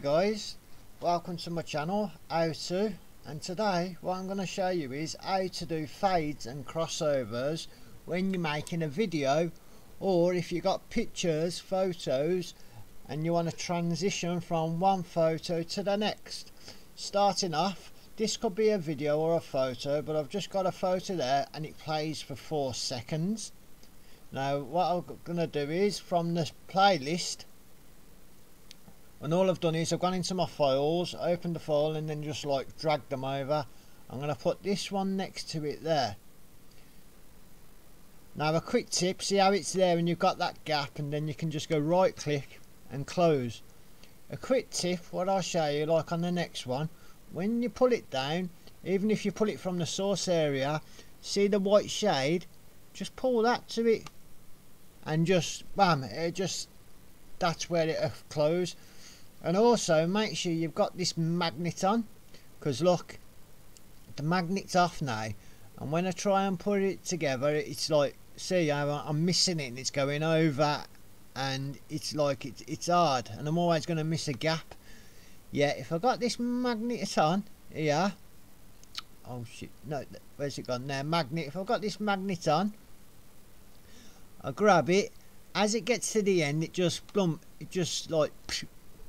Guys, welcome to my channel, How To, and today what I'm going to show you is how to do fades and crossovers when you're making a video or if you've got pictures, photos and you want to transition from one photo to the next. Starting off, this could be a video or a photo but I've just got a photo there and it plays for 4 seconds. Now what I'm going to do is from the playlist and all I've done is I've gone into my files opened the file and then just like dragged them over. I'm going to put this one next to it there. Now a quick tip see how it's there and you've got that gap and then you can just go right click and close. A quick tip what I'll show you like on the next one when you pull it down even if you pull it from the source area see the white shade? Just pull that to it and just bam it just that's where it uh, close and also make sure you've got this magnet on because look the magnet's off now. And when I try and put it together it's like see I'm missing it and it's going over and it's like it's, it's hard. And I'm always going to miss a gap. Yeah if I got this magnet on yeah oh shit no where's it gone? There magnet if I've got this magnet on I grab it. As it gets to the end it just boom it just like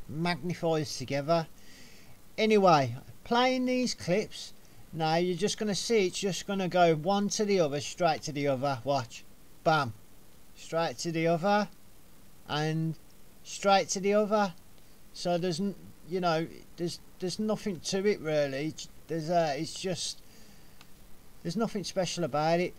magnifies together. Anyway playing these clips now you're just going to see it's just going to go one to the other straight to the other watch bam straight to the other and straight to the other. So there's you know there's there's nothing to it really. There's uh it's just there's nothing special about it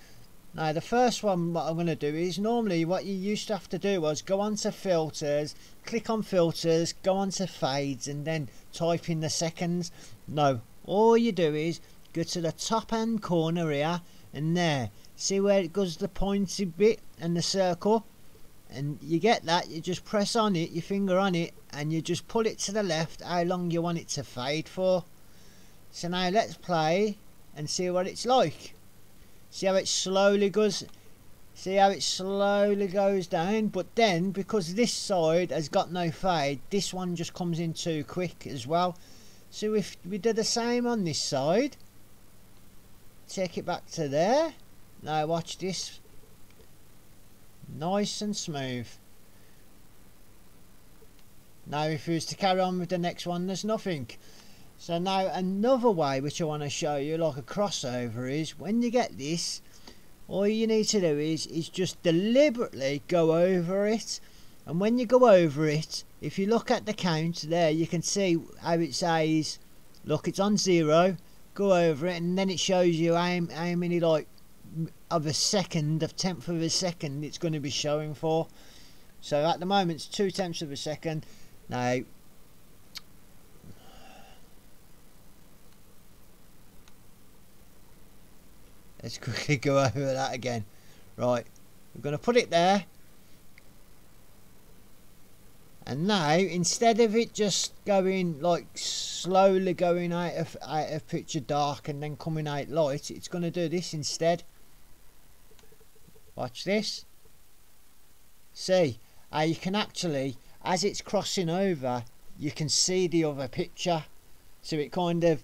now the first one what I'm going to do is normally what you used to have to do was go onto filters, click on filters, go onto fades and then type in the seconds. No, all you do is go to the top hand corner here and there. See where it goes the pointy bit and the circle? And you get that, you just press on it, your finger on it and you just pull it to the left how long you want it to fade for. So now let's play and see what it's like. See how it slowly goes See how it slowly goes down but then because this side has got no fade this one just comes in too quick as well. So if we do the same on this side take it back to there. Now watch this nice and smooth. Now if we was to carry on with the next one there's nothing so now another way which I want to show you like a crossover is when you get this all you need to do is, is just deliberately go over it. And when you go over it if you look at the count there you can see how it says look it's on zero go over it and then it shows you how, how many like of a second of tenth of a second it's going to be showing for. So at the moment it's two tenths of a second. Now let's quickly go over that again. Right we're going to put it there. And now instead of it just going like slowly going out of out of picture dark and then coming out light it's going to do this instead. Watch this. See how you can actually as it's crossing over you can see the other picture. So it kind of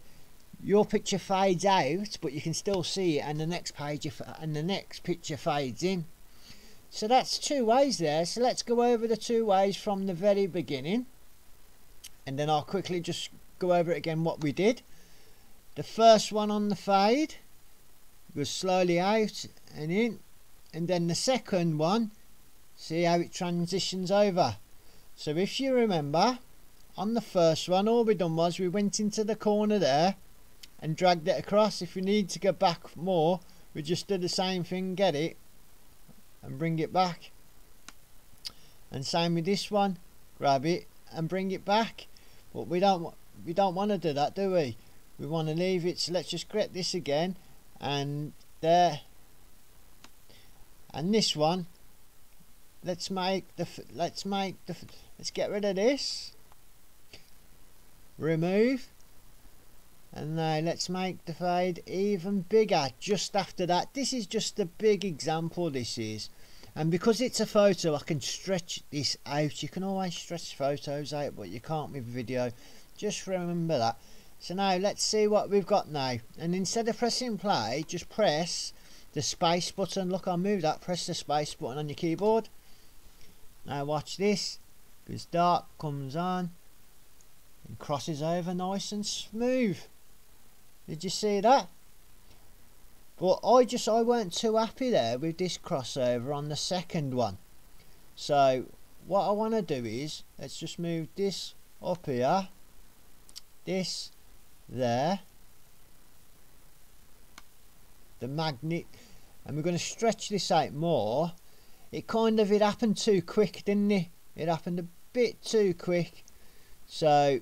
your picture fades out but you can still see it and the next page and the next picture fades in. So that's two ways there. So let's go over the two ways from the very beginning. And then I'll quickly just go over it again what we did. The first one on the fade goes slowly out and in. And then the second one see how it transitions over. So if you remember on the first one all we done was we went into the corner there and dragged it across. If we need to go back more, we just do the same thing, get it, and bring it back. And same with this one, grab it and bring it back. But we don't we don't want to do that, do we? We want to leave it. So let's just grab this again, and there. And this one, let's make the let's make the let's get rid of this. Remove and now let's make the fade even bigger just after that. This is just a big example this is. And because it's a photo I can stretch this out. You can always stretch photos out but you can't with video. Just remember that. So now let's see what we've got now. And instead of pressing play just press the space button. Look I'll move that. Press the space button on your keyboard. Now watch this. Because dark comes on and crosses over nice and smooth did you see that but I just I weren't too happy there with this crossover on the second one. So what I want to do is let's just move this up here. This there. The magnet and we're going to stretch this out more. It kind of it happened too quick, didn't it? It happened a bit too quick. So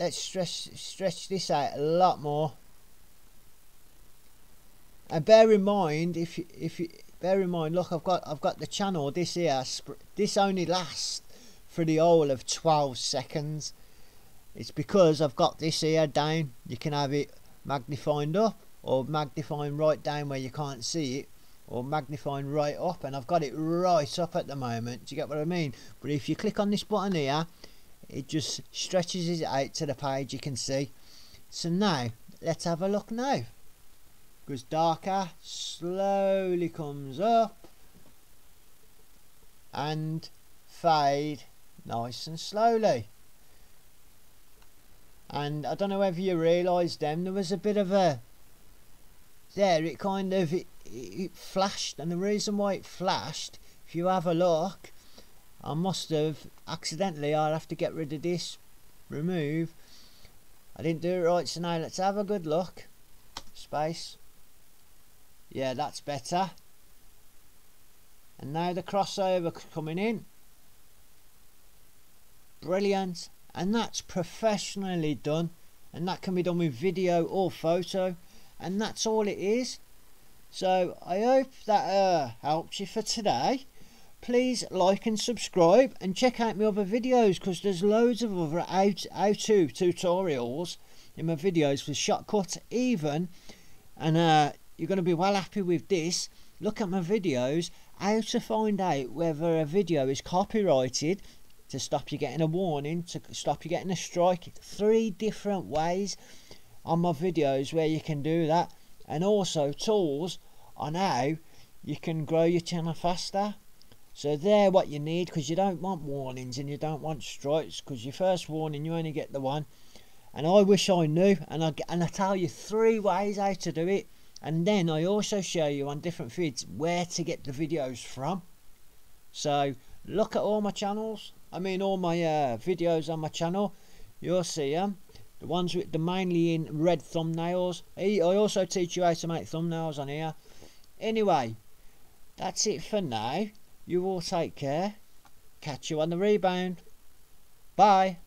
let's stretch stretch this out a lot more. And bear in mind if you, if you bear in mind look I've got I've got the channel. This here this only lasts for the whole of 12 seconds. It's because I've got this here down. You can have it magnifying up or magnifying right down where you can't see it or magnifying right up. And I've got it right up at the moment. Do you get what I mean? But if you click on this button here it just stretches it out to the page you can see. So now let's have a look now. Goes darker, slowly comes up and fade nice and slowly. And I don't know whether you realised them there was a bit of a there it kind of it, it flashed. And the reason why it flashed if you have a look I must have accidentally I'll have to get rid of this remove I didn't do it right so now let's have a good look space yeah, that's better. And now the crossover coming in. Brilliant. And that's professionally done. And that can be done with video or photo. And that's all it is. So I hope that uh, helps you for today. Please like and subscribe and check out my other videos because there's loads of other how-to tutorials in my videos for Shotcut even and uh, you're going to be well happy with this. Look at my videos, how to find out whether a video is copyrighted to stop you getting a warning, to stop you getting a strike. Three different ways on my videos where you can do that. And also tools on how you can grow your channel faster. So they're what you need because you don't want warnings and you don't want strikes because your first warning you only get the one. And I wish I knew and I, and I tell you three ways how to do it. And then I also show you on different feeds where to get the videos from. So look at all my channels. I mean all my uh, videos on my channel. You'll see them the ones with the mainly in red thumbnails. I also teach you how to make thumbnails on here. Anyway that's it for now you all take care. Catch you on the rebound. Bye